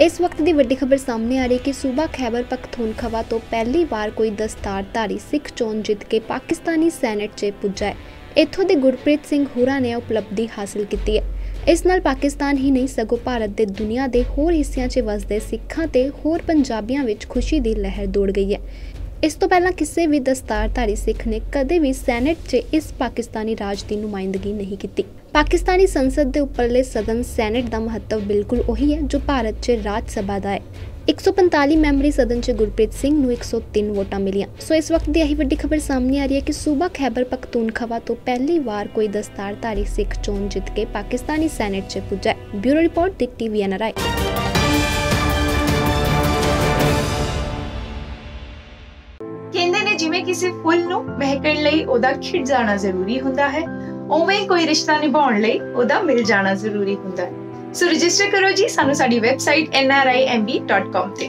ਇਸ ਵਕਤ ਦੀ ਵੱਡੀ ਖਬਰ ਸਾਹਮਣੇ ਆ ਰਹੀ ਹੈ ਕਿ ਸੂਬਾ ਖੈਬਰ ਪਖਤੂਨਖਵਾ ਤੋਂ ਪਹਿਲੀ ਵਾਰ ਕੋਈ ਦਸਤਾਰਧਾਰੀ ਸਿੱਖ ਚੋਣ ਜਿੱਤ ਕੇ ਪਾਕਿਸਤਾਨੀ ਸੈਨੇਟ 'ਚ ਪੁੱਜਾ ਹੈ। ਇੱਥੋਂ ਦੇ ਗੁਰਪ੍ਰੀਤ ਸਿੰਘ ਹੁਰਾ ਨੇ ਉਪਲਬਧੀ ਹਾਸਲ ਕੀਤੀ ਹੈ। ਇਸ ਨਾਲ ਪਾਕਿਸਤਾਨ ਹੀ ਨਹੀਂ, ਸਗੋਂ ਭਾਰਤ ਦੇ ਦੁਨੀਆ ਦੇ ਹੋਰ ਹਿੱਸਿਆਂ 'ਚ ਵਸਦੇ ਸਿੱਖਾਂ ਤੇ ਹੋਰ ਪੰਜਾਬੀਆਂ ਵਿੱਚ ਖੁਸ਼ੀ ਦੀ ਲਹਿਰ ਦੌੜ ਗਈ ਹੈ। ਇਸ ਤੋਂ ਪਹਿਲਾਂ ਕਿਸੇ ਵੀ ਦਸਤਾਰਧਾਰੀ ਸਿੱਖ ਨੇ ਕਦੇ ਵੀ ਸੈਨੇਟ 'ਚ ਇਸ ਪਾਕਿਸਤਾਨੀ ਰਾਜ ਦੀ ਨੁਮਾਇੰਦਗੀ ਨਹੀਂ ਕੀਤੀ। ਪਾਕਿਸਤਾਨੀ ਸੰਸਦ ਦੇ ਉੱਪਰਲੇ ਸਦਨ ਸੈਨੇਟ ਦਾ ਮਹੱਤਵ ਬਿਲਕੁਲ ਉਹੀ ਹੈ ਜੋ ਭਾਰਤ 'ਚ ਰਾਜ ਸਭਾ ਦਾ ਹੈ। 145 ਮੈਂਬਰੀ ਸਦਨ 'ਚ ਗੁਰਪ੍ਰੀਤ ਸਿੰਘ ਨੂੰ 103 ਵੋਟਾਂ ਮਿਲੀਆਂ। ਸੋ ਇਸ ਵਕਤ ਦੀ ਇਹੀ ਵੱਡੀ ਖਬਰ ਸਾਹਮਣੇ ਆ ਰਹੀ ਹੈ ਕਿ ਸੂਬਾ ਖੈਬਰ ਪਖਤੂਨਖਵਾ ਤੋਂ ਪਹਿਲੀ ਵਾਰ ਕੋਈ ਦਸਤਾਰਧਾਰੀ ਸਿੱਖ ਚੋਣ ਜਿੱਤ ਕੇ ਪਾਕਿਸਤਾਨੀ ਸੈਨੇਟ 'ਚ ਪੁੱਜਾ ਬਿਊਰੋ ਰਿਪੋਰਟ ਦਿਕ ਟੀਵੀ ਜਿਵੇਂ ਕਿਸੇ ਫੁੱਲ ਨੂੰ ਮਹਿਕਣ ਲਈ ਉਹਦਾ ਖਿੜ ਜਾਣਾ ਜ਼ਰੂਰੀ ਹੁੰਦਾ ਹੈ, ਉਵੇਂ ਕੋਈ ਰਿਸ਼ਤਾ ਨਿਭਾਉਣ ਲਈ ਉਹਦਾ ਮਿਲ ਜਾਣਾ ਜ਼ਰੂਰੀ ਹੁੰਦਾ ਹੈ। ਸੋ ਰਜਿਸਟਰ ਕਰੋ ਜੀ ਸਾਨੂੰ ਸਾਡੀ ਵੈਬਸਾਈਟ nrimb.com ਤੇ।